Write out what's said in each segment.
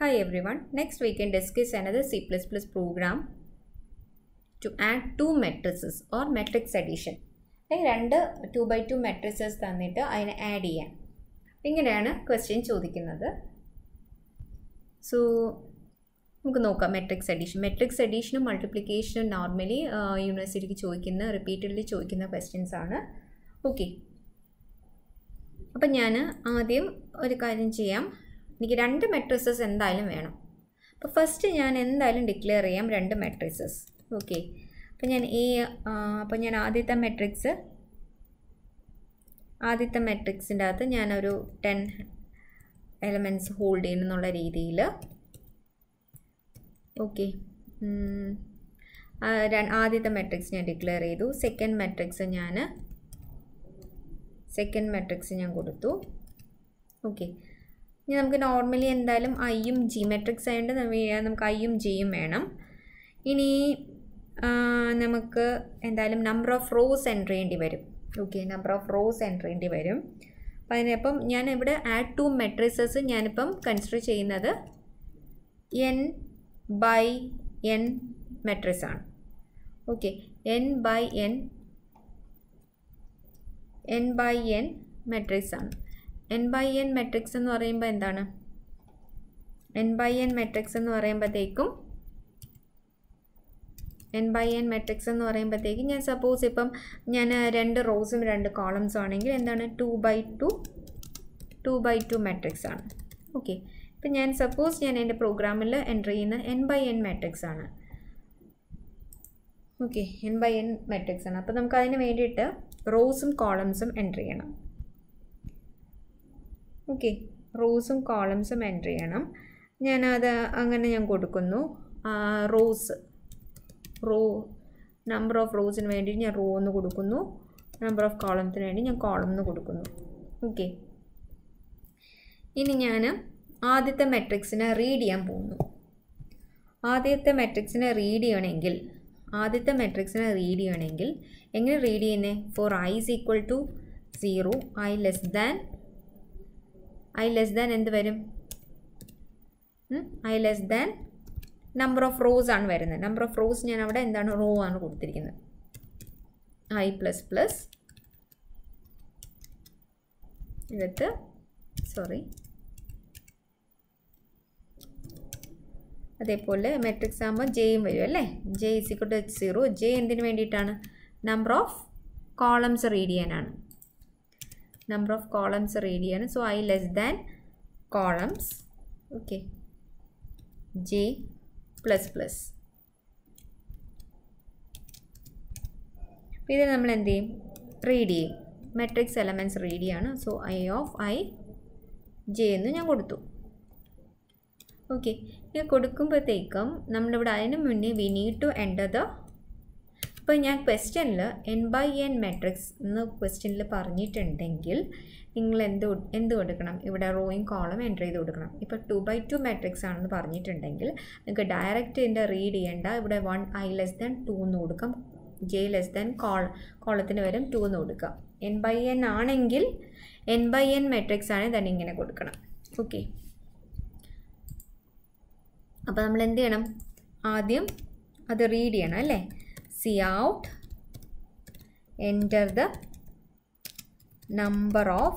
Hi everyone. Next we can discuss another C++ program to add two matrices or matrix addition. രണ്ട് two by two matrices തന്നിട്ട് അതിനെ add ചെയ്യാം. ഇങ്ങനെയാണ് question ചോദിക്കുന്നത്. So നമുക്ക് നോക്കാം മെട്രിക്സ് അഡീഷൻ മെട്രിക്സ് അഡീഷനും മൾട്ടിപ്ലിക്കേഷനും നോർമലി യൂണിവേഴ്സിറ്റിക്ക് ചോദിക്കുന്ന റിപ്പീറ്റഡ്ലി ചോദിക്കുന്ന ക്വസ്റ്റ്യൻസ് ആണ്. ഓക്കെ അപ്പം ഞാൻ ആദ്യം ഒരു കാര്യം ചെയ്യാം. എനിക്ക് രണ്ട് മെട്രിസസ് എന്തായാലും വേണം. അപ്പോൾ ഫസ്റ്റ് ഞാൻ എന്തായാലും ഡിക്ലെയർ ചെയ്യാം രണ്ട് മെട്രിസസ് ഓക്കെ അപ്പോൾ ഞാൻ ഈ അപ്പോൾ ഞാൻ ആദ്യത്തെ മെട്രിക്സ് ആദ്യത്തെ മെട്രിക്സിന്റെ അകത്ത് ഞാനൊരു ടെൻ എലമെന്റ്സ് ഹോൾഡ് ചെയ്യുന്നുള്ള രീതിയിൽ ഓക്കെ ആദ്യത്തെ മെട്രിക്സ് ഞാൻ ഡിക്ലെയർ ചെയ്തു. സെക്കൻഡ് മെട്രിക്സ് ഞാൻ സെക്കൻഡ് മെട്രിക്സ് ഞാൻ കൊടുത്തു. ഓക്കെ ഇനി നമുക്ക് നോർമലി എന്തായാലും ഐയും ജി മെട്രിക്സ് ആയതുകൊണ്ട് നമുക്ക് ഐയും ജിയും വേണം. ഇനി നമുക്ക് എന്തായാലും നമ്പർ ഓഫ് റോസ് എന്റർ ചെയ്യേണ്ടി വരും. Okay number of rows enter ചെയ്യേണ്ടി വരും. അപ്പം അതിനപ്പം ഞാൻ ഇവിടെ ആഡ് ടു മെട്രിസസ് ഞാനിപ്പം കൺസിഡർ ചെയ്യുന്നത് എൻ ബൈ എൻ മെട്രിക്സ് ആണ്. Okay n by n n by n matrix ആണ്. എൻ ബൈ എൻ മെട്രിക്സ് എന്ന് പറയുമ്പോൾ എന്താണ്? എൻ ബൈ എൻ മെട്രിക്സ് എന്ന് പറയുമ്പോഴത്തേക്കും എൻ ബൈ എൻ മെട്രിക്സ് എന്ന് പറയുമ്പോഴത്തേക്കും ഞാൻ സപ്പോസ് ഇപ്പം ഞാൻ രണ്ട് റോസും രണ്ട് കോളംസും ആണെങ്കിൽ എന്താണ്? Two by two two by two matrix ആണ്. ഓക്കെ ഇപ്പം ഞാൻ സപ്പോസ് ഞാൻ എന്റെ പ്രോഗ്രാമിൽ എന്റർ ചെയ്യുന്ന എൻ ബൈ എൻ മെട്രിക്സ് ആണ്. Okay n by n matrix ആണ്. അപ്പോൾ നമുക്ക് അതിന് വേണ്ടിയിട്ട് റോസും കോളംസും എന്റർ ചെയ്യണം. ഓക്കെ റോസും കോളംസും എന്റർ ചെയ്യണം. ഞാനത് അങ്ങനെ ഞാൻ കൊടുക്കുന്നു. റോസ് റോ നമ്പർ ഓഫ് റോസിന് വേണ്ടി ഞാൻ റോ എന്ന് കൊടുക്കുന്നു. നമ്പർ ഓഫ് കോളംസിന് വേണ്ടി ഞാൻ കോളം എന്ന് കൊടുക്കുന്നു. ഓക്കെ ഇനി ഞാൻ ആദ്യത്തെ മെട്രിക്സിനെ റീഡ് ചെയ്യാൻ പോകുന്നു. ആദ്യത്തെ മെട്രിക്സിനെ റീഡ് ചെയ്യണമെങ്കിൽ ആദ്യത്തെ മെട്രിക്സിനെ റീഡ് ചെയ്യണമെങ്കിൽ എങ്ങനെ റീഡ് ചെയ്യുന്നത് for I equal to zero I less than I less than എന്ത് വരും? I less than number of rows ആണ് വരുന്നത്. നമ്പർ ഓഫ് റോസ് ഞാൻ അവിടെ എന്താണ് റോ ആണ് കൊടുത്തിരിക്കുന്നത്? ഐ പ്ലസ് പ്ലസ് ഇതിട്ട് സോറി അതേപോലെ മെട്രിക്സ് ആകുമ്പോൾ ജെയും വരും അല്ലേ? ജെ ഇസിക്കോട്ട് എച്ച് സീറോ ജെ എന്തിനു വേണ്ടിയിട്ടാണ്? നമ്പർ ഓഫ് കോളംസ് റീഡ് ചെയ്യാനാണ്. നമ്പർ ഓഫ് കോളംസ് റീഡ് ചെയ്യാണ് so I less than columns okay J plus plus ഇത് നമ്മൾ എന്ത് ചെയ്യും? റീഡ് ചെയ്യും. മെട്രിക്സ് എലമെന്റ്സ് റീഡ് ചെയ്യാണ്. So I of I J എന്ന് ഞാൻ കൊടുത്തു. ഓക്കെ ഇത് കൊടുക്കുമ്പോഴത്തേക്കും നമ്മളിവിടെ അതിന് മുന്നേ we need to enter the ഇപ്പോൾ ഞാൻ ക്വസ്റ്റ്യനിൽ എൻ ബൈ എൻ മെട്രിക്സ് എന്ന് ക്വസ്റ്റ്യനിൽ പറഞ്ഞിട്ടുണ്ടെങ്കിൽ നിങ്ങൾ എന്ത് എന്ത് കൊടുക്കണം? ഇവിടെ റോയും കോളം എന്റർ ചെയ്ത് കൊടുക്കണം. ഇപ്പോൾ ടു ബൈ ടു മെട്രിക്സ് ആണെന്ന് പറഞ്ഞിട്ടുണ്ടെങ്കിൽ നിങ്ങൾക്ക് ഡയറക്റ്റ് ഇതിന്റെ റീഡ് ചെയ്യേണ്ട. ഇവിടെ one I less than two എന്ന് കൊടുക്കാം. ജെ ലെസ് ദാൻ കോൾ കോളത്തിന് വരും ടു എന്ന് കൊടുക്കാം. എൻ ബൈ എൻ ആണെങ്കിൽ എൻ ബൈ എൻ മെട്രിക്സ് ആണെങ്കിൽ തന്നെ ഇങ്ങനെ കൊടുക്കണം. ഓക്കെ അപ്പോൾ നമ്മൾ എന്ത് ചെയ്യണം? ആദ്യം അത് റീഡ് ചെയ്യണം അല്ലേ? C out. Enter the number of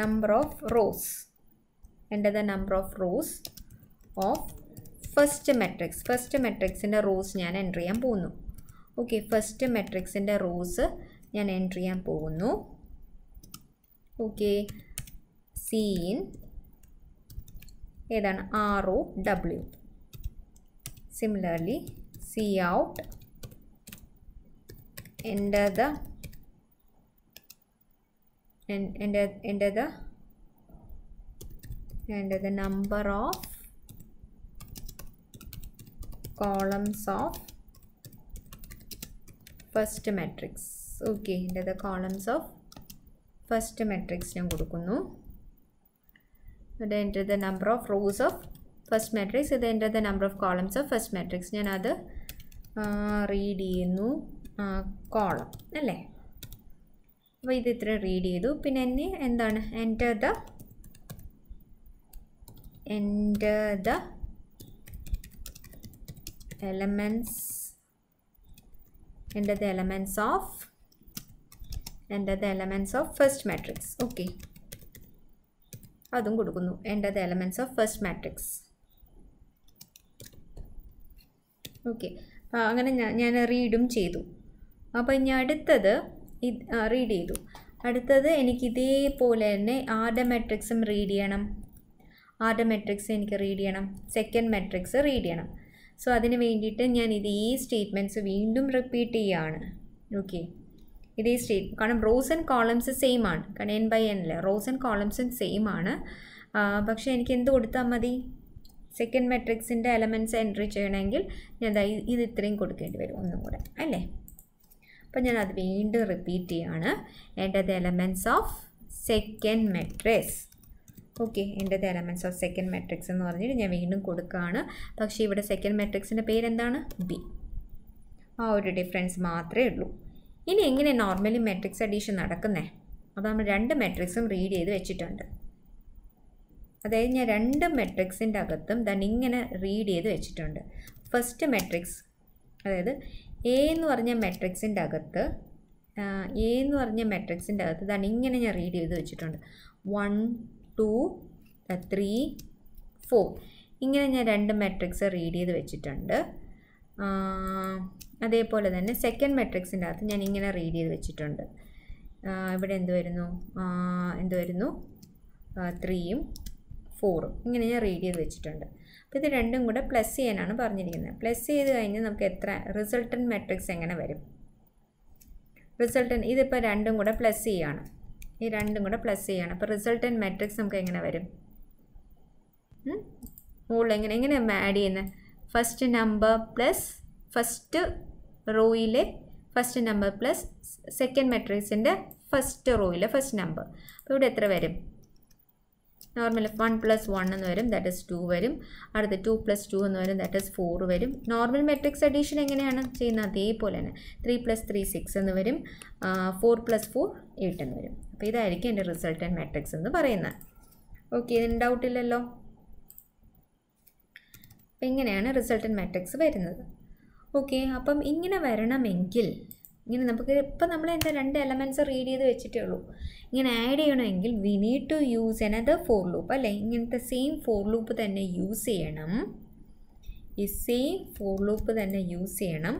number of rows. Enter the number of rows of first matrix first മെട്രിക്സിന്റെ റോസ് ഞാൻ എന്റർ ചെയ്യാൻ പോകുന്നു. ഓക്കെ ഫസ്റ്റ് മെട്രിക്സിന്റെ റോസ് ഞാൻ എന്റർ ചെയ്യാൻ പോകുന്നു. ഓക്കെ സീൻ ഏതാണ്? R O W similarly C out enter the and enter, enter the enter the number of columns of first matrix okay enter the columns of first matrix ഞാൻ കൊടുക്കുന്നു ഇത് എന്റെ the number of rows of first matrix ഇത് എന്റെ the number of columns of first matrix ഞാൻ അത് read ചെയ്യുന്നു column അല്ലേ അപ്പോൾ ഇത് ഇത്ര റീഡ് ചെയ്തു പിന്നെ എന്നെ എന്താണ് enter the enter the elements enter the elements of enter the elements of first matrix okay അതും കൊടുക്കുന്നു enter the elements of first matrix okay അങ്ങനെ ഞാൻ റീഡും ചെയ്തു. അപ്പോൾ ഇനി അടുത്തത് റീഡ് ചെയ്തു. അടുത്തത് എനിക്ക് ഇതേപോലെ തന്നെ ആദ്യ മെട്രിക്സും റീഡ് ചെയ്യണം? ആദ്യ മെട്രിക്സ് എനിക്ക് റീഡ് ചെയ്യണം? സെക്കൻഡ് മെട്രിക്സ് റീഡ് ചെയ്യണം. സോ അതിന് വേണ്ടിയിട്ട് ഞാൻ ഇതേ സ്റ്റേറ്റ്മെന്റ്സ് വീണ്ടും റിപ്പീറ്റ് ചെയ്യുകയാണ് ഓക്കെ ഇതേ സ്റ്റേറ്റ് കാരണം റോസ് ആൻഡ് കോളംസ് സെയിം ആണ്. കാരണം എൻ ബൈ എൻ അല്ലേ റോസ് ആൻഡ് കോളംസും സെയിം ആണ്. പക്ഷേ എനിക്ക് എന്ത് കൊടുത്താൽ മതി? സെക്കൻഡ് മെട്രിക്സിന്റെ എലമെന്റ്സ് എൻട്രി ചെയ്യണമെങ്കിൽ ഞാൻ ഇത് ഇത് ഇത്രയും കൊടുക്കേണ്ടി വരും ഒന്നും കൂടെ അല്ലേ? അപ്പോൾ ഞാൻ അത് വീണ്ടും റിപ്പീറ്റ് ചെയ്യാണ്. എന്റെ the elements of second matrix okay എന്റെ the elements of second matrix എന്ന് പറഞ്ഞിട്ട് ഞാൻ വീണ്ടും കൊടുക്കുകയാണ് പക്ഷേ ഇവിടെ സെക്കൻഡ് മെട്രിക്സിന്റെ പേരെന്താണ്? ബി ആ ഒരു ഡിഫറൻസ് മാത്രമേ ഉള്ളൂ. ഇനി എങ്ങനെ നോർമലി മെട്രിക്സ് അഡീഷൻ നടക്കുന്നേ? അപ്പോൾ നമ്മൾ രണ്ട് മെട്രിക്സും റീഡ് ചെയ്ത് വെച്ചിട്ടുണ്ട്. അതായത് ഞാൻ രണ്ട് മെട്രിക്സിന്റെ അകത്തും തന്നെ ഇങ്ങനെ റീഡ് ചെയ്ത് വെച്ചിട്ടുണ്ട്. ഫസ്റ്റ് മെട്രിക്സ് അതായത് എ എന്ന് പറഞ്ഞ മെട്രിക്സിന്റെ അകത്ത് എ എന്ന് പറഞ്ഞ മെട്രിക്സിന്റെ അകത്ത് തന്നെ ഇങ്ങനെ ഞാൻ റീഡ് ചെയ്ത് വെച്ചിട്ടുണ്ട്. വൺ ടു ത്രീ ഫോർ ഇങ്ങനെ ഞാൻ രണ്ട് മെട്രിക്സ് റീഡ് ചെയ്ത് വെച്ചിട്ടുണ്ട്. അതേപോലെ തന്നെ സെക്കൻഡ് മെട്രിക്സിന്റെ അകത്ത് ഞാൻ ഇങ്ങനെ റീഡ് ചെയ്ത് വെച്ചിട്ടുണ്ട്. ഇവിടെ എന്ത് വരുന്നു? വരുന്നു? ത്രീയും ഫോറും ഇങ്ങനെ ഞാൻ റീഡ് ചെയ്ത് വെച്ചിട്ടുണ്ട്. അപ്പോൾ ഇത് രണ്ടും കൂടെ പ്ലസ് ചെയ്യാനാണ് പറഞ്ഞിരിക്കുന്നത്. പ്ലസ് ചെയ്ത് കഴിഞ്ഞാൽ നമുക്ക് എത്ര? റിസൾട്ടൻ മെട്രിക്സ് എങ്ങനെ വരും? റിസൾട്ടൻ ഇതിപ്പോൾ രണ്ടും കൂടെ പ്ലസ് ചെയ്യാണ്. ഈ രണ്ടും കൂടെ പ്ലസ് ചെയ്യാണ്. അപ്പോൾ റിസൾട്ടൻ മെട്രിക്സ് നമുക്ക് എങ്ങനെ വരും? മുകളിൽ എങ്ങനെ? എങ്ങനെ ആഡ് ചെയ്യുന്നത് ഫസ്റ്റ് നമ്പർ പ്ലസ് ഫസ്റ്റ് റോയിലെ ഫസ്റ്റ് നമ്പർ പ്ലസ് സെക്കൻഡ് മെട്രിക്സിന്റെ ഫസ്റ്റ് റോയിലെ ഫസ്റ്റ് നമ്പർ അപ്പോൾ ഇവിടെ എത്ര വരും? നോർമൽ വൺ പ്ലസ് വൺ എന്ന് വരും ദാറ്റ് ഇസ് ടു വരും. അടുത്ത് ടു പ്ലസ് ടു എന്ന് വരും ദാറ്റ് ഇസ് ഫോർ വരും. നോർമൽ മെട്രിക്സ് അഡീഷൻ എങ്ങനെയാണ് ചെയ്യുന്നത്? അതേപോലെ തന്നെ ത്രീ പ്ലസ് ത്രീ സിക്സ് എന്ന് വരും. ഫോർ പ്ലസ് ഫോർ എയ്റ്റ് എന്ന് വരും. അപ്പോൾ ഇതായിരിക്കും എന്റെ റിസൾട്ടൻ മെട്രിക്സ് എന്ന് പറയുന്നത്. ഓക്കെ ഇതിന് ഡൗട്ടില്ലല്ലോ അപ്പം ഇങ്ങനെയാണ് റിസൾട്ടൻ മാട്രിക്സ് വരുന്നത്. ഓക്കെ അപ്പം ഇങ്ങനെ വരണമെങ്കിൽ ഇങ്ങനെ നമുക്ക് ഇപ്പം നമ്മൾ എന്താ രണ്ട് എലമെന്റ്സ് റീഡ് ചെയ്ത് വെച്ചിട്ടേ ഉള്ളൂ. ഇങ്ങനെ ആഡ് ചെയ്യണമെങ്കിൽ we need to use another for loop അല്ലേ? ഇങ്ങനത്തെ സെയിം ഫോർ ലൂപ്പ് തന്നെ യൂസ് ചെയ്യണം. ഈ സെയിം ഫോർ ലൂപ്പ് തന്നെ യൂസ് ചെയ്യണം.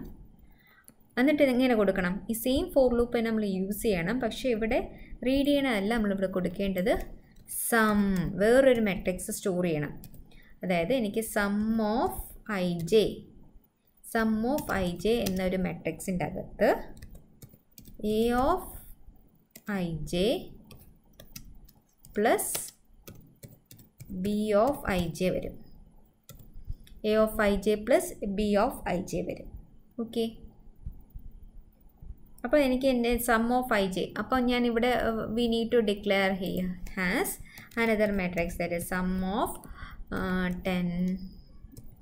എന്നിട്ട് ഇതെങ്ങനെ കൊടുക്കണം? ഈ സെയിം ഫോർ ലൂപ്പ് നമ്മൾ യൂസ് ചെയ്യണം. പക്ഷേ ഇവിടെ റീഡ് ചെയ്യണമല്ല നമ്മളിവിടെ കൊടുക്കേണ്ടത് സം വേറൊരു മെട്രിക്സ് സ്റ്റോർ ചെയ്യണം. അതായത് എനിക്ക് sum of I J sum of I J എന്നൊരു മെട്രിക്സിന്റെ അകത്ത് A of I J plus B of I J വരും. A of I J plus B of I J വരും. ഓക്കെ അപ്പോൾ എനിക്ക് എന്റെ സം ഓഫ് ഐ ജെ അപ്പോൾ ഞാൻ ഇവിടെ we need to declare here has another matrix that sum of ten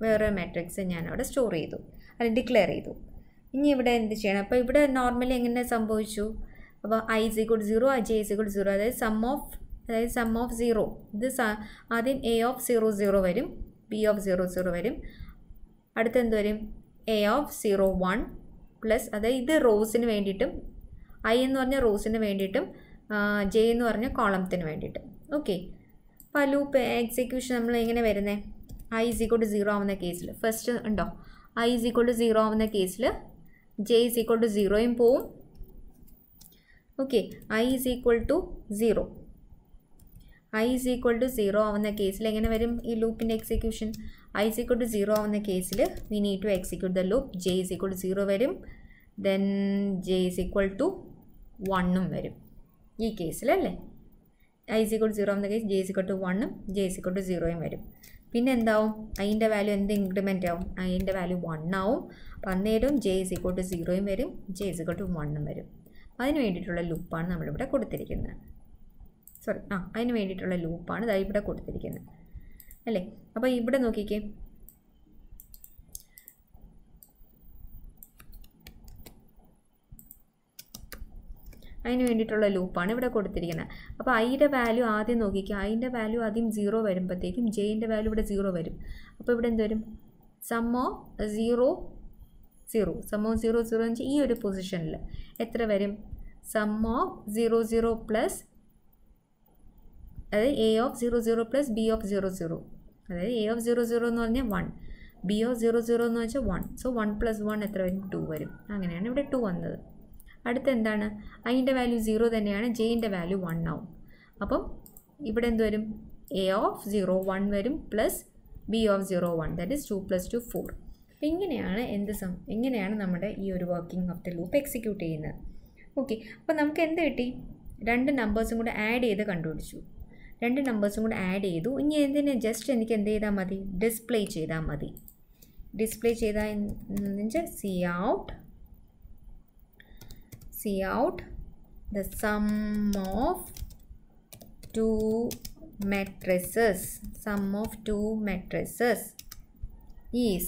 വേറെ matrix ഞാൻ അവിടെ സ്റ്റോർ ചെയ്തു. അത് ഡിക്ലെയർ ചെയ്തു. ഇനി ഇവിടെ എന്ത് ചെയ്യണം? അപ്പോൾ ഇവിടെ നോർമലി എങ്ങനെ സംഭവിച്ചു? അപ്പോൾ I C equal zero J C equal zero അതായത് സം ഓഫ് അതായത് സം ഓഫ് സീറോ ഇത് ആദ്യം എ ഓഫ് സീറോ സീറോ വരും. ബി ഓഫ് സീറോ സീറോ വരും. അടുത്ത് എന്ത് വരും? A of zero one plus അതായത് ഇത് റോസിന് വേണ്ടിയിട്ടും ഐ എന്ന് പറഞ്ഞ റോസിന് വേണ്ടിയിട്ടും ജെ എന്ന് പറഞ്ഞ കോളത്തിന് വേണ്ടിയിട്ടും. ഓക്കെ അപ്പോൾ ആ ലൂപ്പ് എക്സിക്യൂഷൻ നമ്മൾ എങ്ങനെ വരുന്നത് I is equal to zero ആവുന്ന കേസിൽ ഫസ്റ്റ് ഉണ്ടോ I is equal to zero ആവുന്ന കേസിൽ ജെ ഇസ് ഈക്വൾ ടു സീറോയും പോവും okay I is equal to zero I is equal to zero ആവുന്ന കേസിൽ എങ്ങനെ വരും ഈ ലൂപ്പിന്റെ execution I is equal to zero ആവുന്ന കേസിൽ we need to execute the loop J is equal to zero വരും then J is equal to വണ്ണും വരും ഈ കേസിലല്ലേ I is equal to zero ആവുന്ന case J is equal to വണ്ണും J is equal to സീറോയും വരും പിന്നെ എന്താവും അതിന്റെ വാല്യൂ എന്ത് ഇൻക്രിമെന്റ് ആവും? അതിന്റെ വാല്യൂ വൺ ആവും. അപ്പം അന്നേരം ജെ ഇസ് ടു സീറോയും വരും. ജെ ഇസ് ടു വണ്ണും വരും. അതിന് വേണ്ടിയിട്ടുള്ള ലൂപ്പാണ് നമ്മളിവിടെ കൊടുത്തിരിക്കുന്നത്. സോറി ആ അതിന് വേണ്ടിയിട്ടുള്ള ലൂപ്പാണ് ഇതായി ഇവിടെ കൊടുത്തിരിക്കുന്നത്. അല്ലേ? അപ്പോൾ ഇവിടെ നോക്കിക്കേ. അതിന് വേണ്ടിയിട്ടുള്ള ലൂപ്പാണ് ഇവിടെ കൊടുത്തിരിക്കുന്നത്. അപ്പോൾ ഐയുടെ വാല്യൂ ആദ്യം നോക്കിക്കുക ഐന്റെ വാല്യൂ ആദ്യം സീറോ വരുമ്പോഴത്തേക്കും ജെയിന്റെ വാല്യൂ ഇവിടെ സീറോ വരും. അപ്പോൾ ഇവിടെ എന്ത് വരും? Sum of zero zero sum of zero zero എന്ന് വെച്ചാൽ ഈ ഒരു പൊസിഷനിൽ എത്ര വരും? Sum of zero zero plus അതായത് A of zero zero plus B of zero zero അതായത് എ ഓഫ് സീറോ സീറോ എന്ന് പറഞ്ഞാൽ one B of zero zero എന്ന് വെച്ചാൽ one so one plus one എത്ര വരും? ടു വരും. അങ്ങനെയാണ് ഇവിടെ ടു വന്നത്. അടുത്ത എന്താണ് ഐന്റെ വാല്യൂ സീറോ തന്നെയാണ് ജെയിന്റെ വാല്യൂ വൺ ആവും. അപ്പം ഇവിടെ എന്ത് വരും? എ ഓഫ് സീറോ വൺ വരും plus B of zero one that is two plus two four അപ്പം ഇങ്ങനെയാണ് എന്ത് സം എങ്ങനെയാണ് നമ്മുടെ ഈ ഒരു working of the loop execute ചെയ്യുന്നത്. ഓക്കെ അപ്പോൾ നമുക്ക് എന്ത് കിട്ടി? രണ്ട് നമ്പേഴ്സും കൂടെ ആഡ് ചെയ്ത് കണ്ടുപിടിച്ചു. രണ്ട് നമ്പേഴ്സും കൂടെ ആഡ് ചെയ്തു. ഇനി എന്തിനെ? ജസ്റ്റ് എനിക്ക് എന്ത് ചെയ്താൽ മതി? ഡിസ്പ്ലേ ചെയ്താൽ മതി. ഡിസ്പ്ലേ ചെയ്താൽ C out C out the sum of two matrices. Sum of two matrices is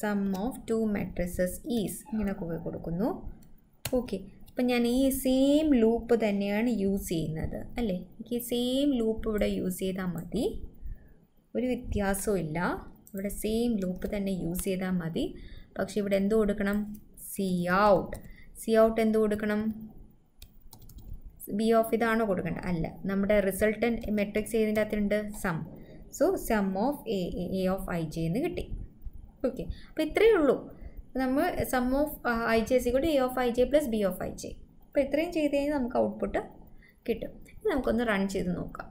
sum of two matrices is ഇങ്ങനെ കൂടെ കൊടുക്കുന്നു. ഓക്കെ അപ്പം ഞാൻ ഈ സെയിം ലൂപ്പ് തന്നെയാണ് യൂസ് ചെയ്യുന്നത് അല്ലേ? എനിക്ക് സെയിം ലൂപ്പ് ഇവിടെ യൂസ് ചെയ്താൽ മതി. ഒരു വ്യത്യാസവും ഇല്ല. ഇവിടെ സെയിം ലൂപ്പ് തന്നെ യൂസ് ചെയ്താൽ മതി. പക്ഷെ ഇവിടെ എന്ത് കൊടുക്കണം? സി ഔട്ട് സി ഔട്ട് എന്ത് കൊടുക്കണം? ബി ഓഫ് ഇതാണോ കൊടുക്കേണ്ടത്? അല്ല. നമ്മുടെ റിസൾട്ടന്റ് മെട്രിക്സ് ഏതിന്റെ അകത്തുണ്ട് sum so sum of A A of I J എന്ന് കിട്ടി. ഓക്കെ അപ്പോൾ ഇത്രയേ ഉള്ളൂ. നമ്മൾ സം ഓഫ് ഐ ജെ കൂടി A of I J plus B of I J അപ്പോൾ ഇത്രയും ചെയ്ത് കഴിഞ്ഞാൽ നമുക്ക് ഔട്ട്പുട്ട് കിട്ടും. നമുക്കൊന്ന് റൺ ചെയ്ത് നോക്കാം.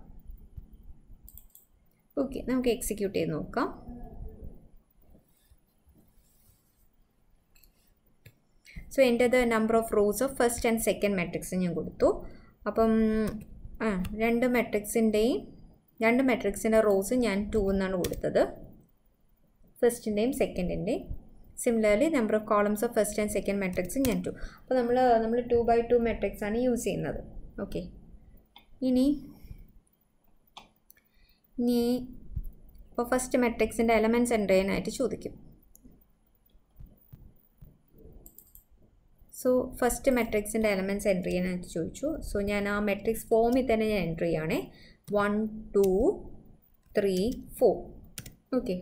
ഓക്കെ നമുക്ക് എക്സിക്യൂട്ട് ചെയ്ത് നോക്കാം. സോ എന്റെ അത് number of rows of first and second matrix ഞാൻ കൊടുത്തു. അപ്പം ആ രണ്ട് മെട്രിക്സിന്റെയും രണ്ട് മെട്രിക്സിന്റെ റോസ് ഞാൻ ടു എന്നാണ് കൊടുത്തത്. ഫസ്റ്റിന്റെയും സെക്കൻഡിന്റെയും similarly number of columns of first and second matrix ഞാൻ ടു അപ്പോൾ നമ്മൾ നമ്മൾ ടു ബൈ ടു മെട്രിക്സ് ആണ് യൂസ് ചെയ്യുന്നത്. ഓക്കെ ഇനി ഇനി ഇപ്പോൾ ഫസ്റ്റ് മെട്രിക്സിന്റെ എലമെന്റ്സ് ആയിട്ട് ചോദിക്കും. സോ ഫസ്റ്റ് മെട്രിക്സിന്റെ എലമെന്റ്സ് എന്റർ ചെയ്യാനായിട്ട് ചോദിച്ചു. സോ ഞാൻ ആ മെട്രിക്സ് ഫോമിൽ തന്നെ ഞാൻ enter ചെയ്യുകയാണേ one two three four okay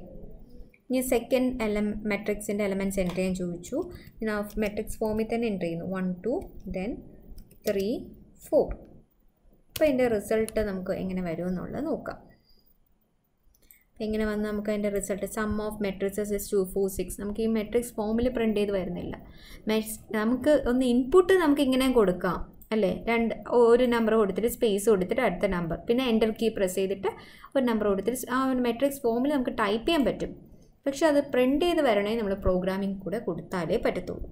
ഇനി സെക്കൻഡ് എലം മെട്രിക്സിന്റെ എലമെന്റ്സ് എന്റർ ചെയ്യാൻ ചോദിച്ചു. ഞാൻ ആ മെട്രിക്സ് ഫോമിൽ തന്നെ എന്റർ ചെയ്യുന്നു. One two then three four അപ്പോൾ എന്റെ റിസൾട്ട് നമുക്ക് എങ്ങനെ വരുമെന്നുള്ളത് നോക്കാം. എങ്ങനെ വന്ന് നമുക്ക് അതിന്റെ result sum of matrices is two four six നമുക്ക് ഈ മെട്രിക്സ് ഫോമിൽ പ്രിന്റ് ചെയ്ത് വരുന്നില്ല. നമുക്ക് ഒന്ന് ഇൻപുട്ട് നമുക്ക് ഇങ്ങനെ കൊടുക്കാം അല്ലേ? രണ്ട് ഒരു നമ്പർ കൊടുത്തിട്ട് സ്പേസ് കൊടുത്തിട്ട് അടുത്ത നമ്പർ പിന്നെ എന്റർ കീ പ്രസ് ചെയ്തിട്ട് ഒരു നമ്പർ കൊടുത്തിട്ട് ആ ഒരു മെട്രിക്സ് ഫോമിൽ നമുക്ക് ടൈപ്പ് ചെയ്യാൻ പറ്റും. പക്ഷെ അത് പ്രിന്റ് ചെയ്ത് വരണേ നമ്മൾ പ്രോഗ്രാമിംഗ് കൂടെ കൊടുത്താലേ പറ്റത്തുള്ളൂ.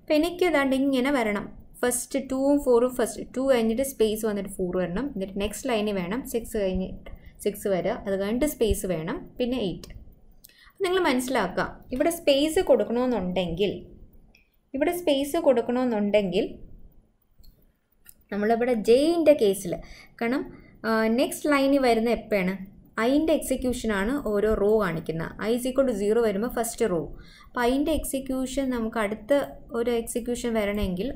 അപ്പോൾ എനിക്ക് ഏതാണ്ട് ഇങ്ങനെ വരണം. ഫസ്റ്റ് ടൂവും ഫോറും ഫസ്റ്റ് ടു കഴിഞ്ഞിട്ട് സ്പേസ് വന്നിട്ട് ഫോർ വരണം. എന്നിട്ട് നെക്സ്റ്റ് ലൈനിൽ വേണം. സിക്സ് കഴിഞ്ഞിട്ട് സിക്സ് വരെ. അത് കഴിഞ്ഞിട്ട് സ്പേസ് വേണം. പിന്നെ എയ്റ്റ് നിങ്ങൾ മനസ്സിലാക്കുക. ഇവിടെ സ്പേസ് കൊടുക്കണമെന്നുണ്ടെങ്കിൽ ഇവിടെ സ്പേസ് കൊടുക്കണമെന്നുണ്ടെങ്കിൽ നമ്മളിവിടെ ജെയിന്റെ കേസിൽ കാരണം നെക്സ്റ്റ് ലൈനിൽ വരുന്ന എപ്പോഴാണ്? ഐന്റെ എക്സിക്യൂഷനാണ് ഓരോ റോ കാണിക്കുന്നത് ഐ ഈക്വൾ ടു സീറോ വരുമ്പോൾ ഫസ്റ്റ് റോ അപ്പോൾ അതിന്റെ എക്സിക്യൂഷൻ നമുക്ക് അടുത്ത ഒരു എക്സിക്യൂഷൻ വരണമെങ്കിൽ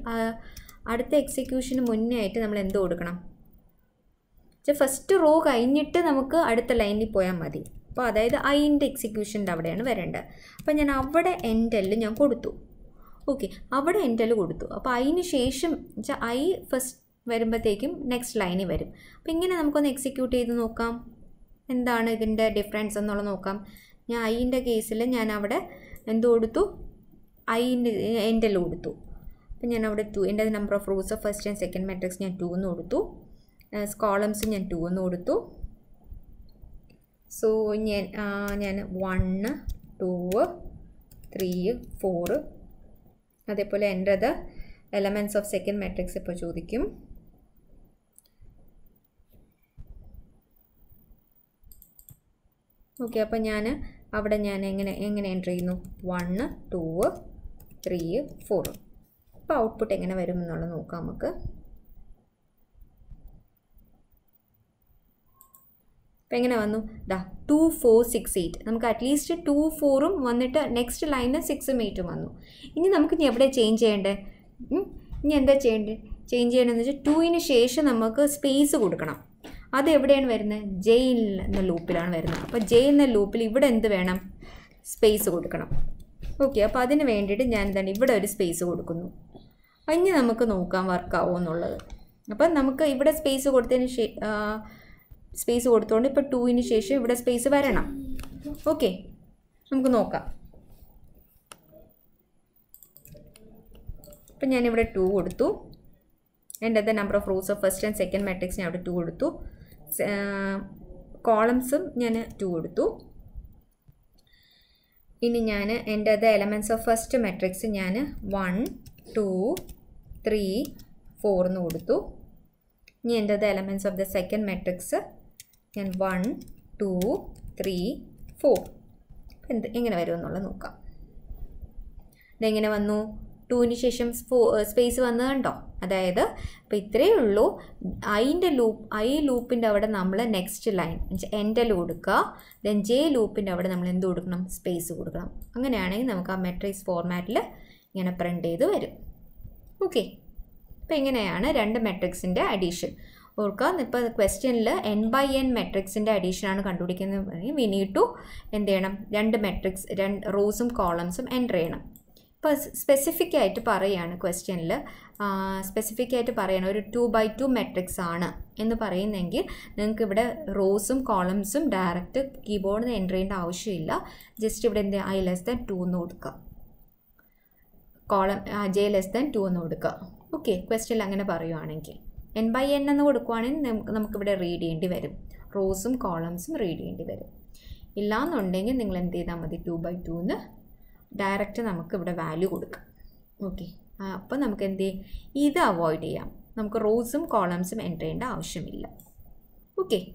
അടുത്ത എക്സിക്യൂഷന് മുന്നേ ആയിട്ട് നമ്മൾ എന്ത് കൊടുക്കണം? ഫസ്റ്റ് റോ കഴിഞ്ഞിട്ട് നമുക്ക് അടുത്ത ലൈനിൽ പോയാൽ മതി. അപ്പോൾ അതായത് ഐന്റെ എക്സിക്യൂഷന്റെ അവിടെയാണ് വരേണ്ടത്. അപ്പോൾ ഞാൻ അവിടെ എൻഡെൽ ഞാൻ കൊടുത്തു. ഓക്കെ അവിടെ എൻഡെൽ കൊടുത്തു. അപ്പോൾ അതിന് ശേഷം വെച്ചാൽ ഐ ഫസ്റ്റ് വരുമ്പോഴത്തേക്കും നെക്സ്റ്റ് ലൈനിൽ വരും. അപ്പോൾ ഇങ്ങനെ നമുക്കൊന്ന് എക്സിക്യൂട്ട് ചെയ്ത് നോക്കാം. എന്താണ് ഇതിന്റെ ഡിഫറൻസ് എന്നുള്ളത് നോക്കാം. ഞാൻ ഐന്റെ കേസിൽ ഞാൻ അവിടെ എന്ത് കൊടുത്തു? ഐന്റെ എൻഡെൽ കൊടുത്തു. അപ്പം ഞാൻ അവിടെ ടു എന്റെ number of rows first and second matrix ഞാൻ ടു എന്ന് കൊടുത്തു. കോളംസ് ഞാൻ ടു എന്ന് കൊടുത്തു. സോ ഞാൻ ഞാൻ വണ്ണ് ടൂ ത്രീ ഫോറ് അതേപോലെ എന്റെ അത് എലമെന്റ്സ് ഓഫ് സെക്കൻഡ് മാട്രിക്സ് ഇപ്പോൾ ചോദിക്കും. ഓക്കെ അപ്പോൾ ഞാൻ അവിടെ ഞാൻ എങ്ങനെ എങ്ങനെ എന്റർ ചെയ്യുന്നു? വണ്ണ് ടൂ ത്രീ ഫോർ അപ്പോൾ ഔട്ട്പുട്ട് എങ്ങനെ വരും എന്നുള്ളത് നോക്കാം നമുക്ക്. അപ്പോൾ എങ്ങനെ വന്നു? ദാ ടു ഫോർ സിക്സ് എയ്റ്റ് നമുക്ക് അറ്റ്ലീസ്റ്റ് ടു ഫോറും വന്നിട്ട് നെക്സ്റ്റ് ലൈന് സിക്സും എയ്റ്റും വന്നു. ഇനി നമുക്ക് ഇനി എവിടെ ചേഞ്ച് ചെയ്യേണ്ടത് ഇനി എന്താ ചെയ്യേണ്ടത് ചേഞ്ച് ചെയ്യണമെന്ന് വെച്ചാൽ ടുവിന് ശേഷം നമുക്ക് സ്പേസ് കൊടുക്കണം. അത് എവിടെയാണ് വരുന്നത് ജെ എന്ന ലൂപ്പിലാണ് വരുന്നത്. അപ്പോൾ ജെ എന്ന ലൂപ്പിൽ ഇവിടെ എന്ത് വേണം? സ്പേസ് കൊടുക്കണം. ഓക്കെ അപ്പോൾ അതിന് വേണ്ടിയിട്ട് ഞാൻ എന്താണ് ഇവിടെ ഒരു സ്പേസ് കൊടുക്കുന്നു. ഇനി നമുക്ക് നോക്കാം വർക്കാവോ എന്നുള്ളത്. അപ്പം നമുക്ക് ഇവിടെ സ്പേസ് കൊടുത്തതിന് ശേ സ്പേസ് കൊടുത്തുകൊണ്ട് ഇപ്പോൾ ടൂവിന് ശേഷം ഇവിടെ സ്പേസ് വരണം. ഓക്കെ നമുക്ക് നോക്കാം. ഇപ്പം ഞാനിവിടെ ടു കൊടുത്തു. എന്റെ number of rows of first and second matrix ഞാൻ അവിടെ ടു കൊടുത്തു. കോളംസും ഞാൻ ടു കൊടുത്തു. ഇനി ഞാൻ എന്റെ അത് എലമെന്റ്സ് ഓഫ് ഫസ്റ്റ് മെട്രിക്സ് ഞാൻ വൺ ടു ത്രീ ഫോർ എന്ന് കൊടുത്തു. ഇനി എന്റെ അത് elements of the second matrix ഞാൻ വൺ ടു ത്രീ ഫോർ എന്ത് എങ്ങനെ വരും എന്നുള്ളത് നോക്കാം. ഇതെങ്ങനെ വന്നു. ടൂവിന് ശേഷം സ്പേസ് വന്നത് കണ്ടോ? അതായത് അപ്പോൾ ഇത്രയേ ഉള്ളൂ. ഐന്റെ ലൂപ്പ് ഐ ലൂപ്പിന്റെ അവിടെ നമ്മൾ നെക്സ്റ്റ് ലൈൻ എന്റെ കൊടുക്കുക ദെൻ ജെ ലൂപ്പിന്റെ അവിടെ നമ്മൾ എന്ത് കൊടുക്കണം? സ്പേസ് കൊടുക്കണം. അങ്ങനെയാണെങ്കിൽ നമുക്ക് ആ മെട്രിക്സ് ഫോർമാറ്റിൽ ഇങ്ങനെ പ്രിന്റ് ചെയ്ത് വരും. ഓക്കെ അപ്പോൾ ഇങ്ങനെയാണ് രണ്ട് മെട്രിക്സിന്റെ അഡീഷൻ ഓർക്കുക. ഇപ്പോൾ ക്വസ്റ്റ്യനിൽ എൻ ബൈ എൻ മെട്രിക്സിന്റെ അഡീഷനാണ് കണ്ടുപിടിക്കുന്നത് വി നീഡ് ടു എന്ത് ചെയ്യണം? രണ്ട് മെട്രിക്സ് രണ്ട് റോസും കോളംസും എന്റർ ചെയ്യണം. ഇപ്പോൾ സ്പെസിഫിക് ആയിട്ട് പറയുകയാണ് ക്വസ്റ്റ്യനിൽ സ്പെസിഫിക് ആയിട്ട് പറയണം ഒരു ടു ബൈ ടു മെട്രിക്സ് ആണ് എന്ന് പറയുന്നെങ്കിൽ നിങ്ങൾക്ക് ഇവിടെ റോസും കോളംസും ഡയറക്റ്റ് കീബോർഡിൽ നിന്ന് എന്റർ ചെയ്യേണ്ട ആവശ്യമില്ല. ജസ്റ്റ് ഇവിടെ എന്ത് ഐ ലെസ് ദാൻ ടു എന്ന് കൊടുക്കുക. Column J less than two എന്ന് കൊടുക്കുക. ഓക്കെ ക്വസ്റ്റ്യനിൽ അങ്ങനെ പറയുവാണെങ്കിൽ. എൻ ബൈ എൻ എന്ന് കൊടുക്കുവാണെങ്കിൽ നമുക്ക് നമുക്കിവിടെ റീഡ് ചെയ്യേണ്ടി വരും. റോസും കോളംസും റീഡ് ചെയ്യേണ്ടി വരും. ഇല്ലയെന്നുണ്ടെങ്കിൽ നിങ്ങൾ എന്ത് ചെയ്താൽ മതി? ടു ബൈ ടു എന്ന് ഡയറക്റ്റ് നമുക്ക് ഇവിടെ വാല്യൂ കൊടുക്കാം. ഓക്കെ അപ്പോൾ നമുക്ക് എന്ത് ചെയ്യും? ഇത് അവോയ്ഡ് ചെയ്യാം. നമുക്ക് റോസും കോളംസും എന്റർ ചെയ്യേണ്ട ആവശ്യമില്ല. ഓക്കെ